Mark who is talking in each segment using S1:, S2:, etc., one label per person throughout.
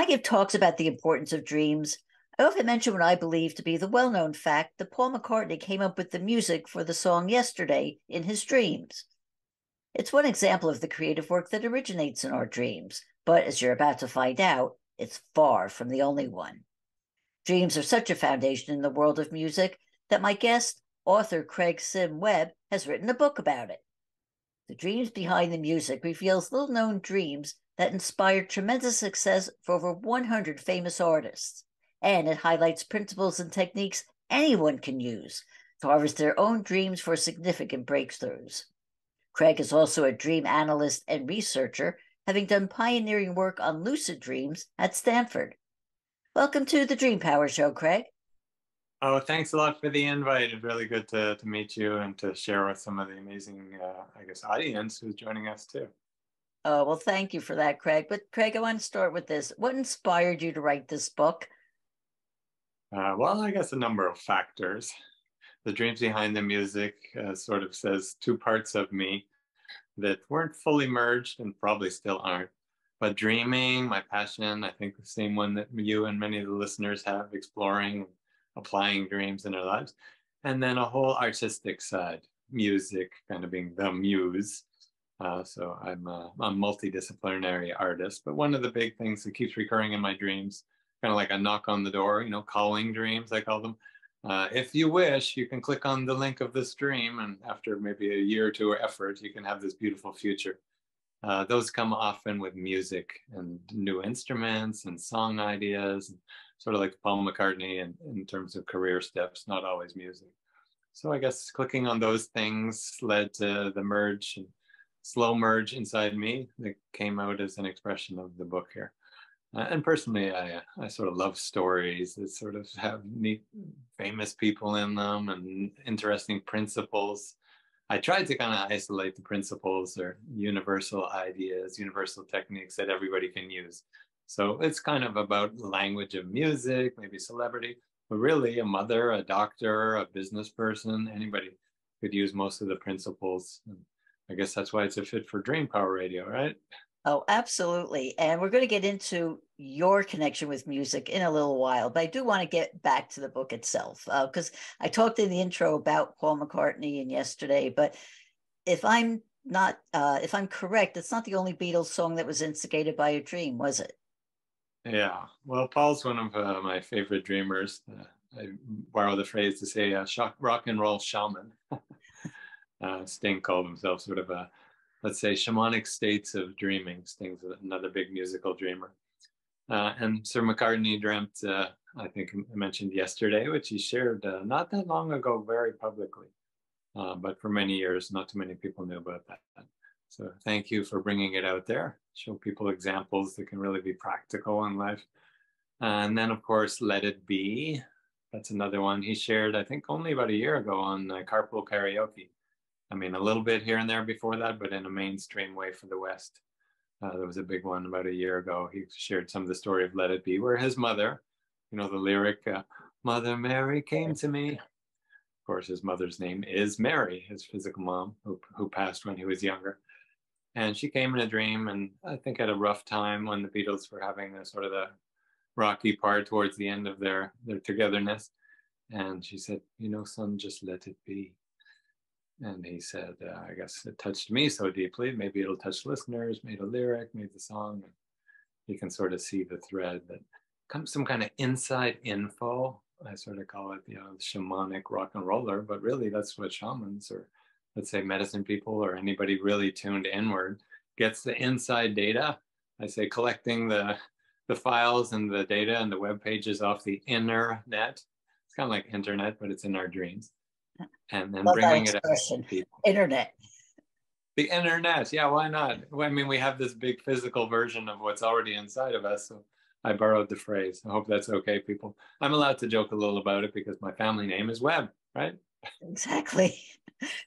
S1: I give talks about the importance of dreams, I often mention what I believe to be the well known fact that Paul McCartney came up with the music for the song Yesterday in his dreams. It's one example of the creative work that originates in our dreams, but as you're about to find out, it's far from the only one. Dreams are such a foundation in the world of music that my guest, author Craig Sim Webb, has written a book about it. The Dreams Behind the Music reveals little known dreams that inspired tremendous success for over 100 famous artists, and it highlights principles and techniques anyone can use to harvest their own dreams for significant breakthroughs. Craig is also a dream analyst and researcher, having done pioneering work on lucid dreams at Stanford. Welcome to the Dream Power Show, Craig.
S2: Oh, thanks a lot for the invite. It's really good to, to meet you and to share with some of the amazing, uh, I guess, audience who's joining us too.
S1: Oh, well, thank you for that, Craig. But, Craig, I want to start with this. What inspired you to write this book?
S2: Uh, well, I guess a number of factors. The dreams behind the music uh, sort of says two parts of me that weren't fully merged and probably still aren't. But dreaming, my passion, I think the same one that you and many of the listeners have, exploring applying dreams in our lives. And then a whole artistic side, music kind of being the muse. Uh, so I'm a, a multidisciplinary artist. But one of the big things that keeps recurring in my dreams, kind of like a knock on the door, you know, calling dreams, I call them. Uh, if you wish, you can click on the link of this dream, and after maybe a year or two of effort, you can have this beautiful future. Uh, those come often with music and new instruments and song ideas sort of like Paul McCartney in, in terms of career steps, not always music. So I guess clicking on those things led to the merge and slow merge inside me that came out as an expression of the book here. Uh, and personally, I, I sort of love stories that sort of have neat, famous people in them and interesting principles. I tried to kind of isolate the principles or universal ideas, universal techniques that everybody can use. So it's kind of about language of music, maybe celebrity, but really a mother, a doctor, a business person, anybody could use most of the principles. I guess that's why it's a fit for Dream Power Radio, right?
S1: Oh, absolutely. And we're going to get into your connection with music in a little while, but I do want to get back to the book itself because uh, I talked in the intro about Paul McCartney and yesterday, but if I'm not, uh, if I'm correct, it's not the only Beatles song that was instigated by a dream, was it?
S2: Yeah, well, Paul's one of uh, my favorite dreamers. Uh, I borrow the phrase to say uh, shock, rock and roll shaman. Uh, Sting called himself sort of a, let's say, shamanic states of dreaming. Sting's another big musical dreamer. Uh, and Sir McCartney dreamt, uh, I think I mentioned yesterday, which he shared not that long ago very publicly. but for many years, not too many people knew about that. So thank you for bringing it out there. Show people examples that can really be practical in life. And then, of course, Let It Be. That's another one he shared, I think, only about a year ago on uh, Carpool Karaoke. I mean, a little bit here and there before that, but in a mainstream way for the West. Uh, there was a big one about a year ago. He shared some of the story of Let It Be, where his mother, you know, the lyric, uh, Mother Mary came to me. Of course, his mother's name is Mary, his physical mom, who, who passed when he was younger and she came in a dream and i think at a rough time when the beatles were having a sort of the rocky part towards the end of their their togetherness and she said you know son just let it be and he said uh, i guess it touched me so deeply maybe it'll touch listeners made a lyric made the song you can sort of see the thread that comes some kind of inside info i sort of call it you know shamanic rock and roller but really that's what shamans or let's say medicine people or anybody really tuned inward gets the inside data. I say collecting the the files and the data and the web pages off the inner net. It's kind of like internet, but it's in our dreams. And then Love bringing it
S1: people. Internet.
S2: The internet, yeah, why not? I mean, we have this big physical version of what's already inside of us. So I borrowed the phrase. I hope that's okay, people. I'm allowed to joke a little about it because my family name is Webb, right?
S1: Exactly.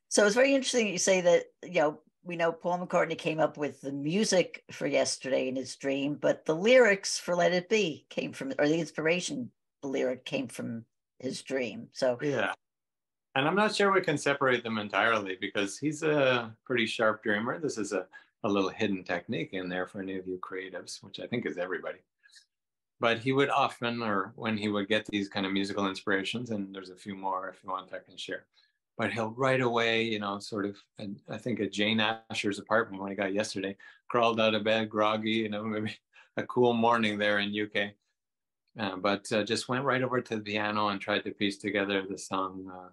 S1: So it's very interesting you say that, you know, we know Paul McCartney came up with the music for yesterday in his dream, but the lyrics for Let It Be came from, or the inspiration, the lyric came from his dream. So,
S2: yeah. And I'm not sure we can separate them entirely because he's a pretty sharp dreamer. This is a, a little hidden technique in there for any of you creatives, which I think is everybody. but he would often, or when he would get these kind of musical inspirations, and there's a few more if you want, I can share. But he'll right away, you know, sort of, I think at Jane Asher's apartment when I got yesterday, crawled out of bed, groggy, you know, maybe a cool morning there in UK. Uh, but uh, just went right over to the piano and tried to piece together the song. Uh,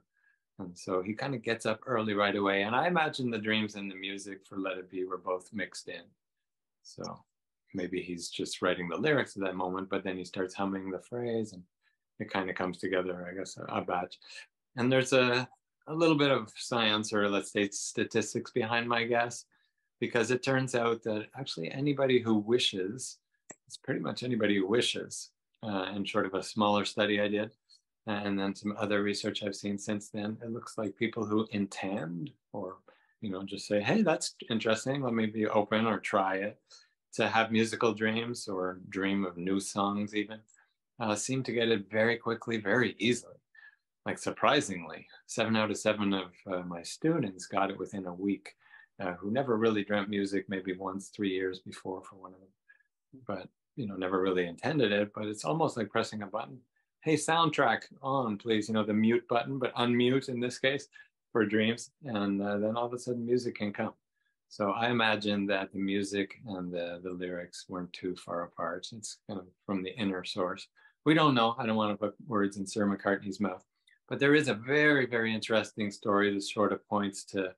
S2: and so he kind of gets up early right away. And I imagine the dreams and the music for Let It Be were both mixed in. So maybe he's just writing the lyrics at that moment, but then he starts humming the phrase and it kind of comes together, I guess, a, batch. And there's a, a little bit of science or let's say statistics behind my guess, because it turns out that actually anybody who wishes, it's pretty much anybody who wishes, uh, in sort of a smaller study I did, and then some other research I've seen since then, it looks like people who intend or you know just say, hey, that's interesting, let me be open or try it to have musical dreams or dream of new songs even uh, seem to get it very quickly very easily. Like surprisingly seven out of seven of uh, my students got it within a week uh, who never really dreamt music maybe once three years before for one of them. But you know never really intended it but it's almost like pressing a button hey soundtrack on please you know the mute button but unmute in this case for dreams and uh, then all of a sudden music can come so I imagine that the music and the, the lyrics weren't too far apart. It's kind of from the inner source. We don't know. I don't want to put words in Sir McCartney's mouth. But there is a very, very interesting story that sort of points to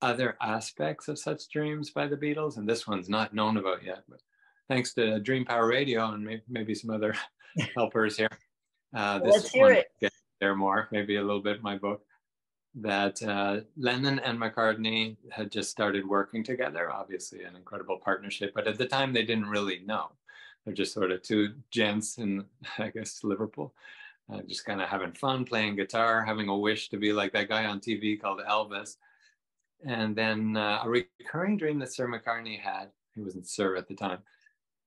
S2: other aspects of such dreams by the Beatles. And this one's not known about yet. But thanks to Dream Power Radio and maybe, maybe some other helpers here. Uh,
S1: this Let's hear it.
S2: There more, maybe a little bit my book that uh, Lennon and McCartney had just started working together, obviously an incredible partnership, but at the time they didn't really know. They're just sort of two gents in, I guess, Liverpool, uh, just kind of having fun, playing guitar, having a wish to be like that guy on TV called Elvis. And then uh, a recurring dream that Sir McCartney had, he wasn't Sir at the time,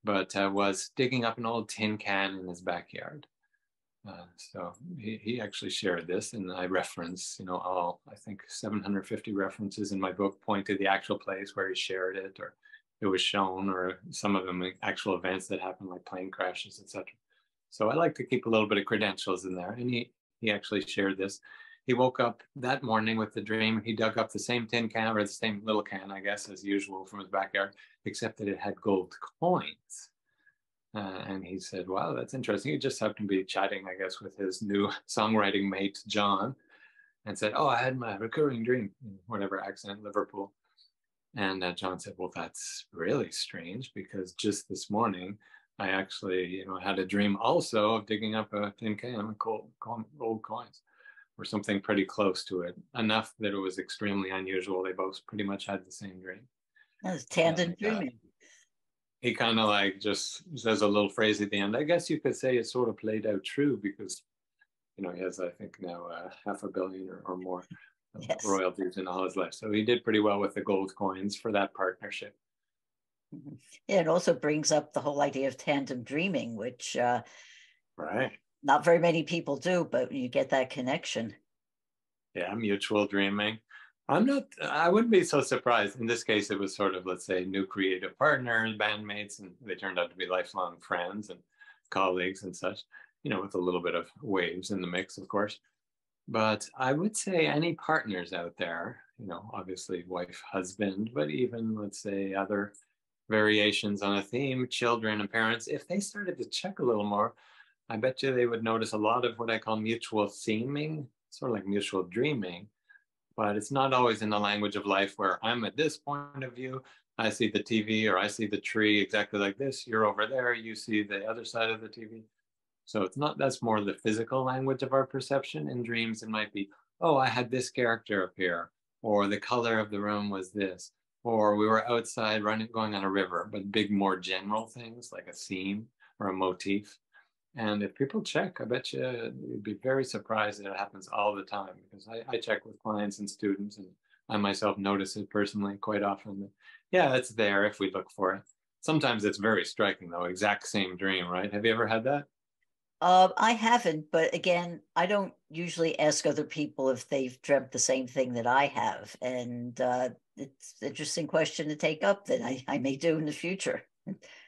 S2: but uh, was digging up an old tin can in his backyard uh, so he, he actually shared this and I reference, you know, all, I think 750 references in my book point to the actual place where he shared it or it was shown or some of them actual events that happened like plane crashes, etc. So I like to keep a little bit of credentials in there. And he, he actually shared this. He woke up that morning with the dream. He dug up the same tin can or the same little can, I guess, as usual from his backyard, except that it had gold coins. Uh, and he said, Wow, that's interesting. He just happened to be chatting, I guess, with his new songwriting mate, John, and said, Oh, I had my recurring dream, whatever accent, Liverpool. And uh, John said, Well, that's really strange because just this morning, I actually, you know, had a dream also of digging up a tin can of gold, gold coins or something pretty close to it, enough that it was extremely unusual. They both pretty much had the same dream.
S1: That was tandem uh, dreaming
S2: he kind of like just says a little phrase at the end. I guess you could say it sort of played out true because, you know, he has, I think, now uh, half a billion or, or more yes. royalties in all his life. So he did pretty well with the gold coins for that partnership.
S1: Mm-hmm. Yeah, it also brings up the whole idea of tandem dreaming, which uh,
S2: right
S1: not very many people do, but you get that connection.
S2: Yeah, mutual dreaming. I'm not, I wouldn't be so surprised. In this case, it was sort of, let's say, new creative partners, bandmates, and they turned out to be lifelong friends and colleagues and such, you know, with a little bit of waves in the mix, of course. But I would say any partners out there, you know, obviously wife, husband, but even, let's say, other variations on a theme, children and parents, if they started to check a little more, I bet you they would notice a lot of what I call mutual theming, sort of like mutual dreaming but it's not always in the language of life where I'm at this point of view, I see the TV or I see the tree exactly like this, you're over there, you see the other side of the TV. So it's not, that's more the physical language of our perception. In dreams, it might be, oh, I had this character appear, or the color of the room was this, or we were outside running, going on a river, but big, more general things like a theme or a motif. And if people check, I bet you you'd be very surprised that it happens all the time because I, I check with clients and students and I myself notice it personally quite often. yeah, it's there if we look for it. Sometimes it's very striking though, exact same dream, right? Have you ever had that?
S1: Uh, I haven't, but again, I don't usually ask other people if they've dreamt the same thing that I have. And uh, it's an interesting question to take up that I, I may do in the future.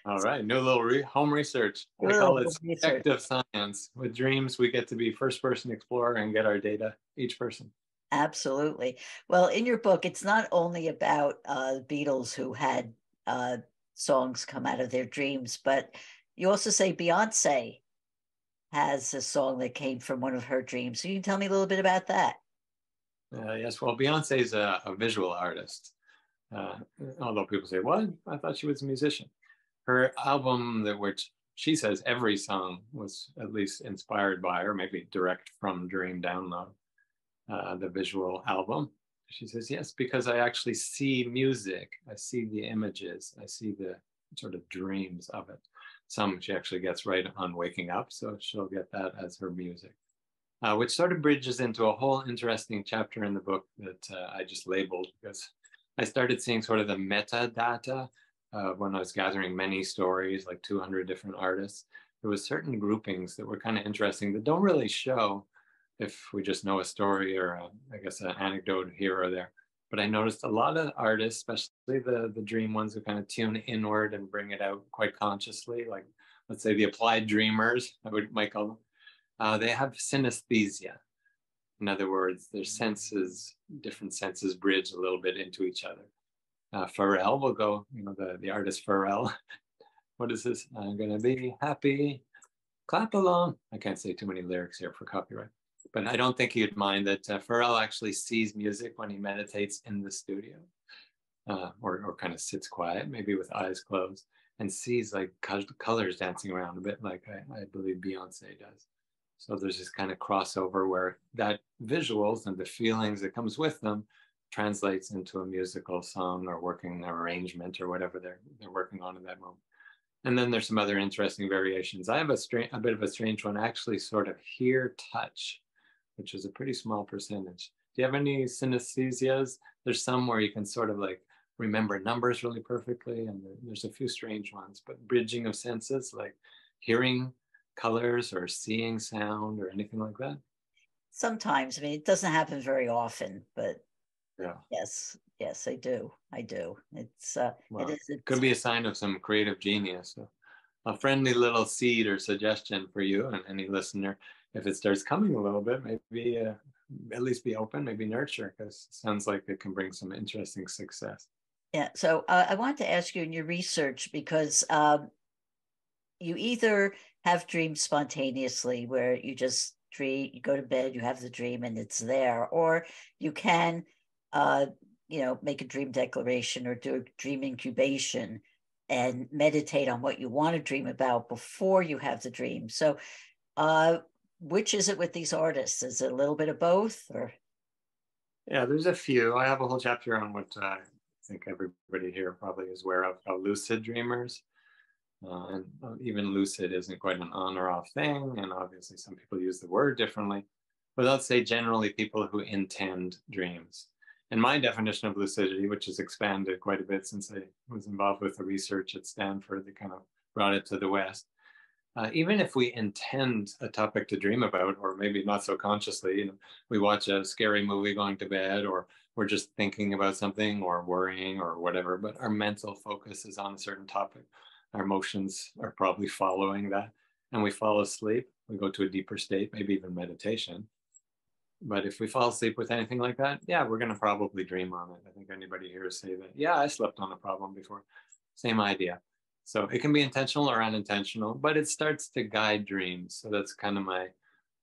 S2: All right, new little re- home research. I call it detective science. With dreams, we get to be first person explorer and get our data, each person.
S1: Absolutely. Well, in your book, it's not only about uh, Beatles who had uh, songs come out of their dreams, but you also say Beyonce has a song that came from one of her dreams. So you can tell me a little bit about that.
S2: Uh, yes, well, Beyonce is a, a, visual artist. Uh, although people say, "What? I thought she was a musician." Her album, that which she says every song was at least inspired by, or maybe direct from Dream Download, uh, the visual album. She says, "Yes, because I actually see music. I see the images. I see the sort of dreams of it." Some she actually gets right on waking up, so she'll get that as her music uh, which sort of bridges into a whole interesting chapter in the book that uh, I just labeled because I started seeing sort of the metadata uh, when I was gathering many stories, like 200 different artists. There was certain groupings that were kind of interesting that don't really show if we just know a story or a, I guess an anecdote here or there. But I noticed a lot of artists, especially the the dream ones, who kind of tune inward and bring it out quite consciously. Like let's say the applied dreamers, I would might call them uh, they have synesthesia. In other words, their senses, different senses bridge a little bit into each other. Uh, Pharrell will go, you know, the, the artist Pharrell. what is this? I'm going to be happy. Clap along. I can't say too many lyrics here for copyright, but I don't think you'd mind that uh, Pharrell actually sees music when he meditates in the studio uh, or, or kind of sits quiet, maybe with eyes closed, and sees like colors dancing around a bit like I, I believe Beyonce does. So there's this kind of crossover where that visuals and the feelings that comes with them translates into a musical song or working arrangement or whatever they're they're working on in that moment. And then there's some other interesting variations. I have a strange, a bit of a strange one. actually sort of hear touch, which is a pretty small percentage. Do you have any synesthesias? There's some where you can sort of like remember numbers really perfectly, and there's a few strange ones. But bridging of senses, like hearing colors or seeing sound or anything like that?
S1: Sometimes. I mean, it doesn't happen very often, but
S2: yeah.
S1: Yes, yes, I do. I do. It's uh, well, it is. It
S2: could be a sign of some creative genius. So a friendly little seed or suggestion for you and any listener. If it starts coming a little bit, maybe uh, at least be open, maybe nurture, because it sounds like it can bring some interesting success.
S1: Yeah. So uh, I wanted to ask you in your research because um, you either have dreams spontaneously where you just dream, you go to bed, you have the dream and it's there, or you can, uh, you know, make a dream declaration or do a dream incubation and meditate on what you want to dream about before you have the dream. So, uh, which is it with these artists? Is it a little bit of both or?
S2: Yeah, there's a few. I have a whole chapter on what uh, I think everybody here probably is aware of, lucid dreamers. Uh, and uh, even lucid isn't quite an on or off thing. And obviously, some people use the word differently. But I'd say generally people who intend dreams. And my definition of lucidity, which has expanded quite a bit since I was involved with the research at Stanford that kind of brought it to the West. Uh, even if we intend a topic to dream about, or maybe not so consciously, you know, we watch a scary movie going to bed, or we're just thinking about something, or worrying, or whatever, but our mental focus is on a certain topic our emotions are probably following that. And we fall asleep, we go to a deeper state, maybe even meditation. But if we fall asleep with anything like that, yeah, we're going to probably dream on it. I think anybody here say that, yeah, I slept on a problem before. Same idea. So it can be intentional or unintentional, but it starts to guide dreams. So that's kind of my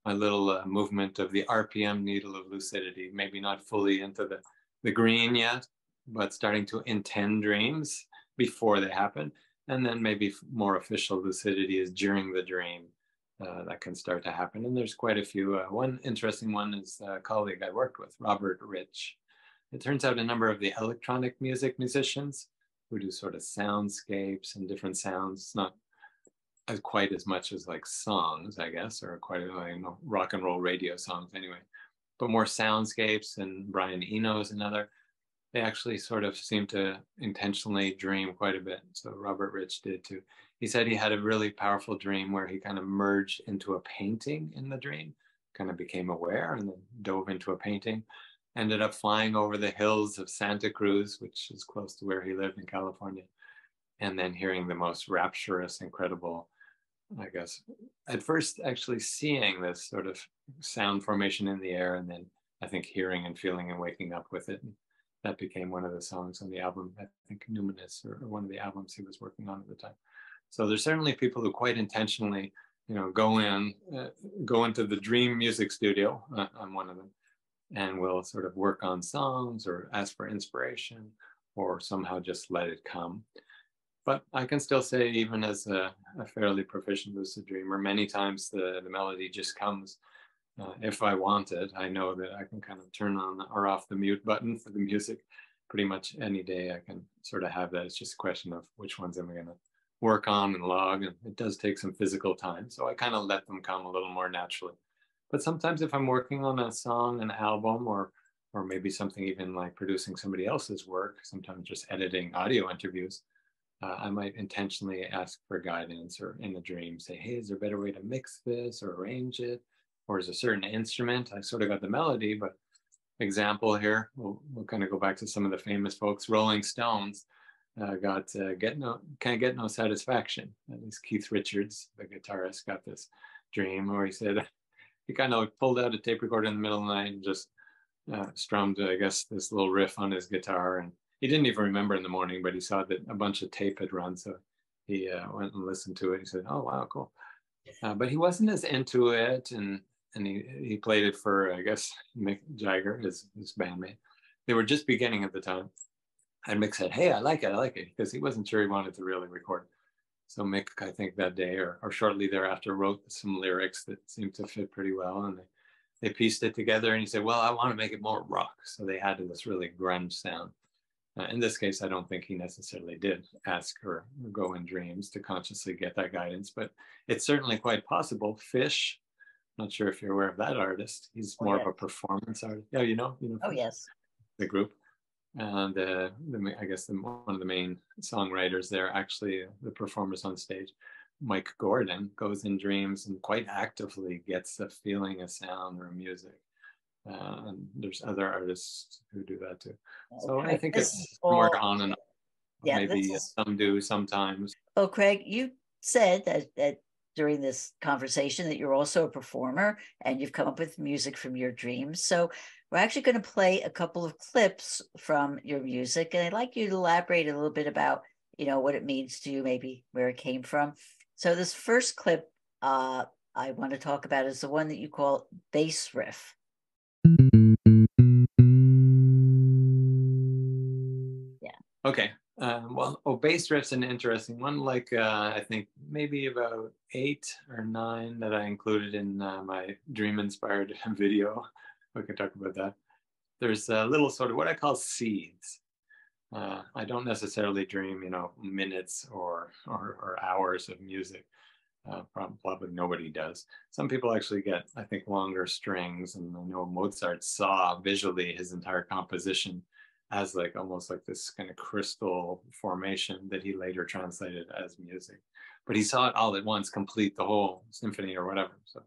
S2: my little uh, movement of the RPM needle of lucidity. Maybe not fully into the the green yet, but starting to intend dreams before they happen and then maybe more official lucidity is during the dream uh, that can start to happen. And there's quite a few. Uh, one interesting one is a colleague I worked with, Robert Rich. It turns out a number of the electronic music musicians who do sort of soundscapes and different sounds, not as quite as much as like songs, I guess, or quite you know, rock and roll radio songs anyway, but more soundscapes. And Brian Eno is another they actually sort of seem to intentionally dream quite a bit. So Robert Rich did too. He said he had a really powerful dream where he kind of merged into a painting in the dream, kind of became aware and then dove into a painting, ended up flying over the hills of Santa Cruz, which is close to where he lived in California. and then hearing the most rapturous, incredible, I guess, at first actually seeing this sort of sound formation in the air, and then I think hearing and feeling and waking up with it. And that became one of the songs on the album, I think Numinous, or, or one of the albums he was working on at the time. So there's certainly people who quite intentionally, you know, go in, uh, go into the dream music studio. Uh, I'm one of them, and will sort of work on songs or ask for inspiration, or somehow just let it come. But I can still say, even as a, a fairly proficient lucid dreamer, many times the, the melody just comes. Uh, if I want it, I know that I can kind of turn on or off the mute button for the music pretty much any day. I can sort of have that. It's just a question of which ones am I going to work on and log. And it does take some physical time. So I kind of let them come a little more naturally. But sometimes if I'm working on a song, an album, or or maybe something even like producing somebody else's work, sometimes just editing audio interviews, uh, I might intentionally ask for guidance or in the dream say, hey, is there a better way to mix this or arrange it? Or is a certain instrument? I sort of got the melody, but example here, we'll, we'll kind of go back to some of the famous folks. Rolling Stones uh, got uh, get no can't get no satisfaction. At least Keith Richards, the guitarist, got this dream where he said he kind of pulled out a tape recorder in the middle of the night and just uh, strummed, I guess, this little riff on his guitar and he didn't even remember in the morning, but he saw that a bunch of tape had run. So he uh, went and listened to it. He said, "Oh wow, cool." Uh, but he wasn't as into it, and and he he played it for I guess Mick Jagger, his his bandmate. They were just beginning at the time, and Mick said, "Hey, I like it, I like it," because he wasn't sure he wanted to really record. So Mick, I think that day or, or shortly thereafter, wrote some lyrics that seemed to fit pretty well, and they they pieced it together. And he said, "Well, I want to make it more rock," so they added this really grunge sound. Uh, in this case, I don't think he necessarily did ask her go in dreams to consciously get that guidance, but it's certainly quite possible. Phish, not sure if you're aware of that artist. He's oh, more of a performance artist. Yeah, you know, you know.
S1: Oh yes.
S2: The group, and uh, the, I guess the, one of the main songwriters there, actually the performers on stage, Mike Gordon, goes in dreams and quite actively gets a feeling, a sound, or a music. Uh, and there's other artists who do that too. So okay. I think this it's more on and off. Yeah, Maybe is... some do sometimes.
S1: Oh, Craig, you said that, that during this conversation that you're also a performer and you've come up with music from your dreams. So we're actually going to play a couple of clips from your music, and I'd like you to elaborate a little bit about, you know, what it means to you, maybe where it came from. So this first clip uh, I want to talk about is the one that you call bass riff. Yeah.
S2: Okay. Um, well, oh, bass riff's an interesting one. Like uh, I think maybe about eight or nine that I included in uh, my dream-inspired video. We can talk about that. There's a little sort of what I call seeds. Uh, I don't necessarily dream, you know, minutes or, or, or hours of music. Uh, probably nobody does. Some people actually get, I think, longer strings. And I know Mozart saw visually his entire composition as like almost like this kind of crystal formation that he later translated as music. But he saw it all at once, complete the whole symphony or whatever. So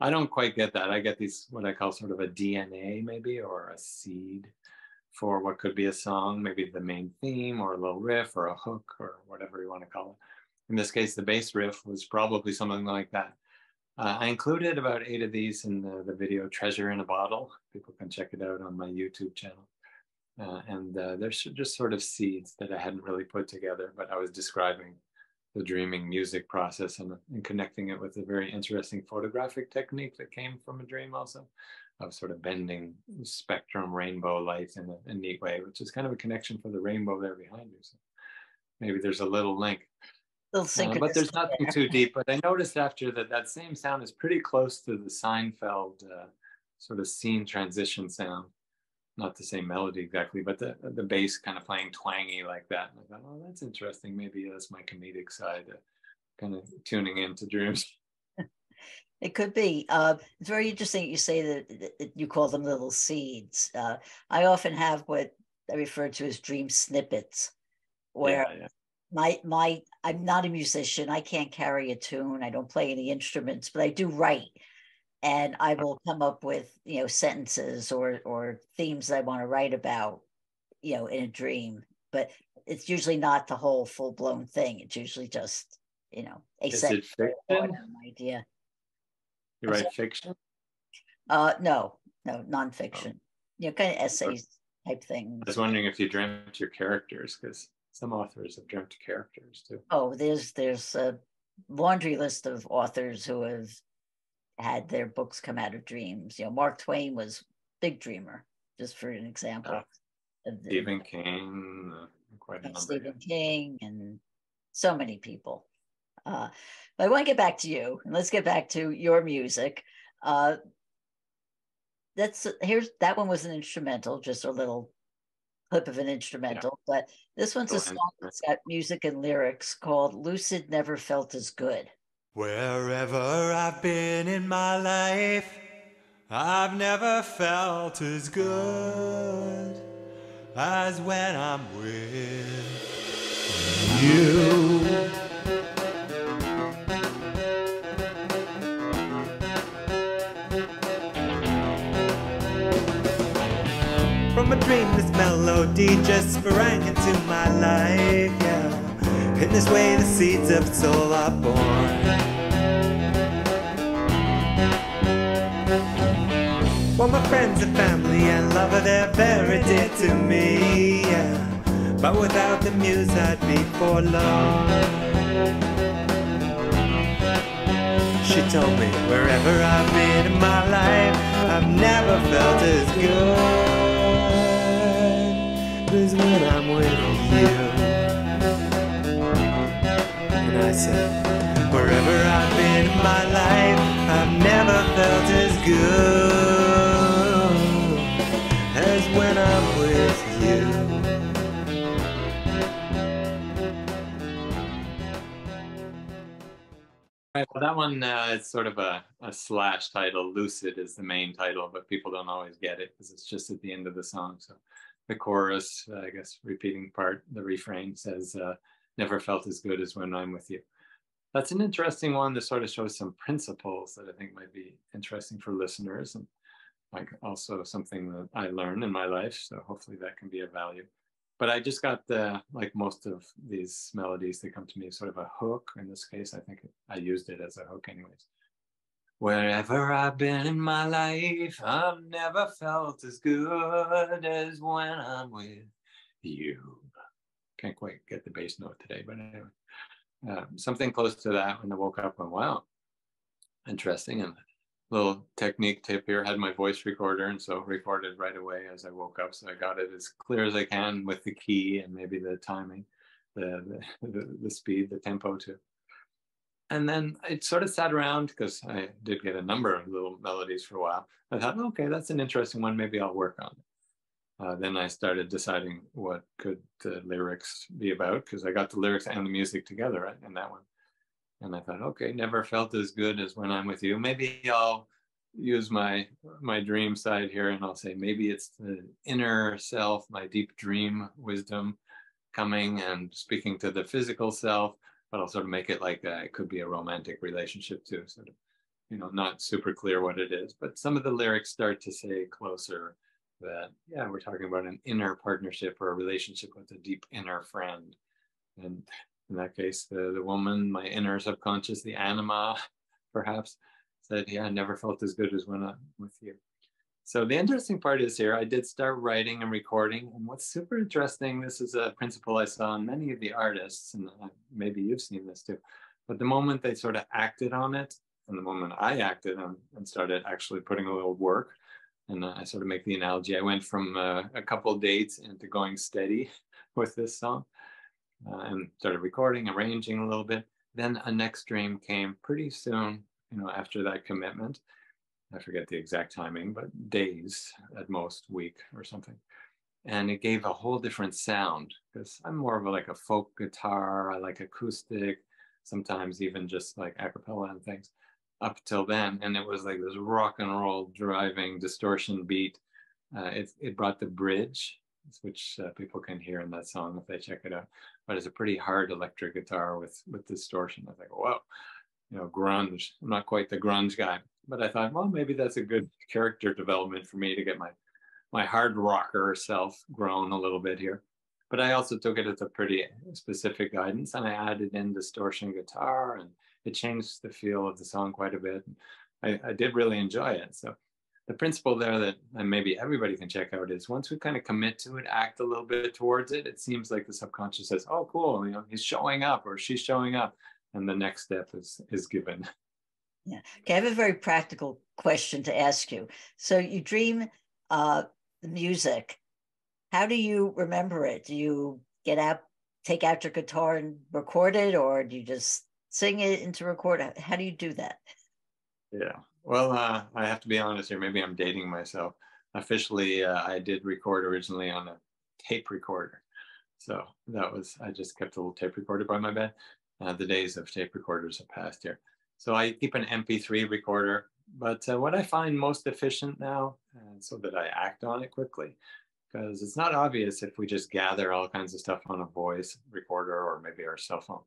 S2: I don't quite get that. I get these, what I call sort of a DNA maybe, or a seed for what could be a song, maybe the main theme or a little riff or a hook or whatever you want to call it in this case, the bass riff was probably something like that. Uh, I included about eight of these in the, the, video Treasure in a Bottle. People can check it out on my YouTube channel. Uh, and uh, there's just sort of seeds that I hadn't really put together, but I was describing the dreaming music process and, and connecting it with a very interesting photographic technique that came from a dream also of sort of bending spectrum rainbow light in a, a neat way, which is kind of a connection for the rainbow there behind you. So maybe there's a little link. Uh, but there's nothing there. too deep. But I noticed after that that same sound is pretty close to the Seinfeld uh, sort of scene transition sound. Not the same melody exactly, but the the bass kind of playing twangy like that. And I thought, oh, that's interesting. Maybe that's my comedic side, uh, kind of tuning into dreams.
S1: It could be. Uh, it's very interesting you say that, that, you call them little seeds. Uh, I often have what I refer to as dream snippets, where yeah, yeah my my i'm not a musician i can't carry a tune i don't play any instruments but i do write and i will come up with you know sentences or or themes i want to write about you know in a dream but it's usually not the whole full blown thing. It's usually just you know a
S2: Is fiction?
S1: idea.
S2: You write fiction?
S1: Uh, no, no, nonfiction. You know, kind of essays type thing.
S2: I was wondering if you dreamt your characters because some authors have dreamt characters too.
S1: Oh, there's there's a laundry list of authors who have had their books come out of dreams. You know, Mark Twain was big dreamer, just for an example. Of the-
S2: Stephen King, uh, a number.
S1: Stephen King and so many people. Uh, but I want to get back to you and let's get back to your music. Uh, that's here's that one was an instrumental, just a little clip of an instrumental. But this one's a
S2: Little
S1: song that's got music and lyrics called "Lucid Never Felt as Good."
S3: Wherever I've been in my life, I've never felt as good as when I'm with you. From a dream, this melody just sprang into my life, yeah. In this way, the seeds of soul are born. Well, my friends and family and lover, they're very dear to me, yeah. But without the muse, I'd be forlorn. She told me wherever I've been in my life, I've never felt as good as when I'm with you. And I said, wherever I've been in my life, I've never felt as good as when I'm with you.
S2: Well, that one uh, is sort of a, a slash title. Lucid is the main title, but people don't always get it because it's just at the end of the song. So the chorus, uh, I guess, repeating part, the refrain says, uh, "Never felt as good as when I'm with you." That's an interesting one that sort of shows some principles that I think might be interesting for listeners, and like also something that I learned in my life. So hopefully that can be of value but I just got the like most of these melodies they come to me sort of a hook. In this case, I think I used it as a hook, anyways. Wherever I've been in my life, I've never felt as good as when I'm with you. Can't quite get the bass note today, but anyway, um, something close to that. When I woke up, and wow, interesting. And little technique tip here had my voice recorder and so recorded right away as i woke up so i got it as clear as i can with the key and maybe the timing the the, the, the speed the tempo too and then it sort of sat around because i did get a number of little melodies for a while i thought okay that's an interesting one maybe i'll work on it uh, then i started deciding what could the lyrics be about because i got the lyrics and the music together right in that one and I thought, okay, never felt as good as when I'm with you. Maybe I'll use my my dream side here, and I'll say maybe it's the inner self, my deep dream wisdom, coming and speaking to the physical self. But I'll sort of make it like it could be a romantic relationship too, sort of, you know, not super clear what it is. But some of the lyrics start to say closer that yeah, we're talking about an inner partnership or a relationship with a deep inner friend, and in that case, the, the woman, my inner subconscious, the anima, perhaps, said, Yeah, I never felt as good as when I'm with you. So the interesting part is here, I did start writing and recording. And what's super interesting, this is a principle I saw in many of the artists, and uh, maybe you've seen this too. But the moment they sort of acted on it, and the moment I acted on and started actually putting a little work, and I sort of make the analogy, I went from uh, a couple dates into going steady with this song uh, and started recording, arranging a little bit. Then a next dream came pretty soon, you know, after that commitment. I forget the exact timing, but days at most, week or something. And it gave a whole different sound because I'm more of a, like a folk guitar. I like acoustic, sometimes even just like a cappella and things up till then. And it was like this rock and roll driving distortion beat. Uh, it, it brought the bridge, which uh, people can hear in that song if they check it out but it's a pretty hard electric guitar with with distortion. I think, whoa, you know, grunge. I'm not quite the grunge guy, but I thought, well, maybe that's a good character development for me to get my my hard rocker self grown a little bit here. but I also took it as a pretty specific guidance and I added in distortion guitar and it changed the feel of the song quite a bit. I, I did really enjoy it. So the principle there that maybe everybody can check out is once we kind of commit to it, act a little bit towards it, it seems like the subconscious says, oh, cool, you know, he's showing up or she's showing up. And the next step is is given.
S1: Yeah. Okay, I have a very practical question to ask you. So you dream uh, the music. How do you remember it? Do you get out, take out your guitar and record it, or do you just sing it into record? How do you do that?
S2: Yeah. Well, uh, I have to be honest here. Maybe I'm dating myself. Officially, uh, I did record originally on a tape recorder. So that was, I just kept a little tape recorder by my bed. Uh, the days of tape recorders have passed here. So I keep an MP3 recorder. But uh, what I find most efficient now, so that I act on it quickly, because it's not obvious if we just gather all kinds of stuff on a voice recorder or maybe our cell phone.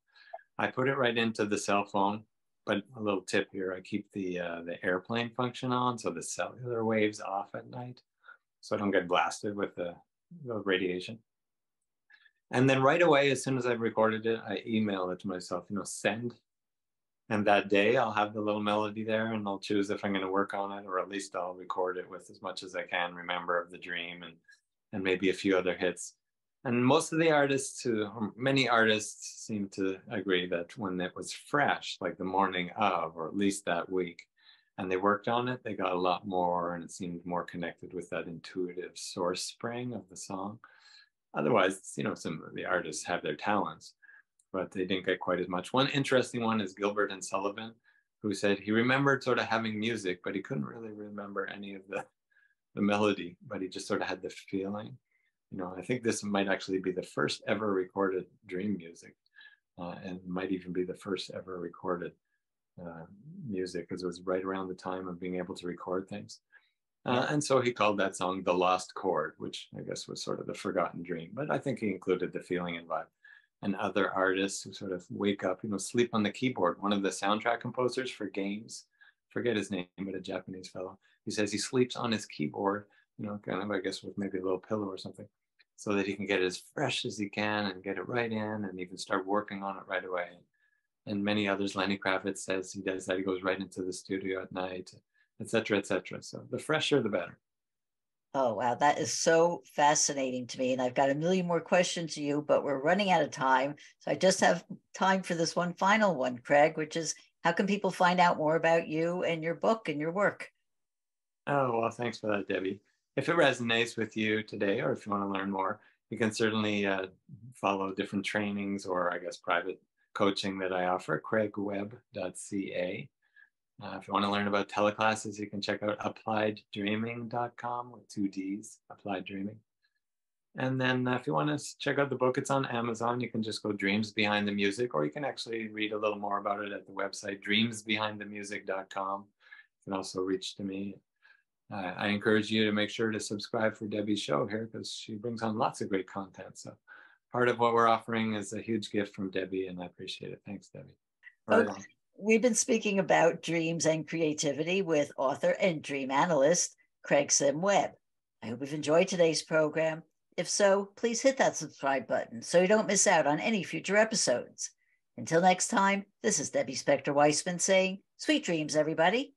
S2: I put it right into the cell phone but a little tip here, I keep the uh, the airplane function on, so the cellular waves off at night, so I don't get blasted with the, the radiation. And then right away, as soon as I've recorded it, I email it to myself, you know, send. And that day I'll have the little melody there and I'll choose if I'm going to work on it, or at least I'll record it with as much as I can remember of the dream and, and maybe a few other hits and most of the artists who many artists seem to agree that when it was fresh like the morning of or at least that week and they worked on it they got a lot more and it seemed more connected with that intuitive source spring of the song. Otherwise you know some of the artists have their talents but they didn't get quite as much. One interesting one is gilbert and sullivan who said he remembered sort of having music but he couldn't really remember any of the the melody but he just sort of had the feeling you know, I think this might actually be the first ever recorded dream music, uh, and might even be the first ever recorded uh, music because it was right around the time of being able to record things. Uh, and so he called that song The Lost Chord, which I guess was sort of the forgotten dream. But I think he included the feeling and vibe. And other artists who sort of wake up, you know, sleep on the keyboard. One of the soundtrack composers for games, forget his name, but a Japanese fellow, he says he sleeps on his keyboard, you know, kind of, I guess, with maybe a little pillow or something so that he can get it as fresh as he can and get it right in and even start working on it right away. And many others, Lenny Kravitz says he does that. He goes right into the studio at night, etc., etc. So the fresher, the better.
S1: Oh, wow. That is so fascinating to me. And I've got a million more questions to you, but we're running out of time. So I just have time for this one final one, Craig, which is how can people find out more about you and your book and your work?
S2: Oh, well, thanks for that, Debbie if it resonates with you today, or if you want to learn more, you can certainly uh, follow different trainings or I guess private coaching that I offer, craigwebb.ca. Uh, if you want to learn about teleclasses, you can check out applieddreaming.com with two D's, Applied Dreaming. And then uh, if you want to check out the book, it's on Amazon. You can just go Dreams Behind the Music, or you can actually read a little more about it at the website, dreamsbehindthemusic.com. You can also reach to me uh, I encourage you to make sure to subscribe for Debbie's show here because she brings on lots of great content. So part of what we're offering is a huge gift from Debbie, and I appreciate it. Thanks, Debbie.
S1: Right okay. We've been speaking about dreams and creativity with author and dream analyst Craig Sim Webb. I hope you've enjoyed today's program. If so, please hit that subscribe button so you don't miss out on any future episodes. Until next time, this is Debbie Spector Weissman saying, Sweet dreams, everybody.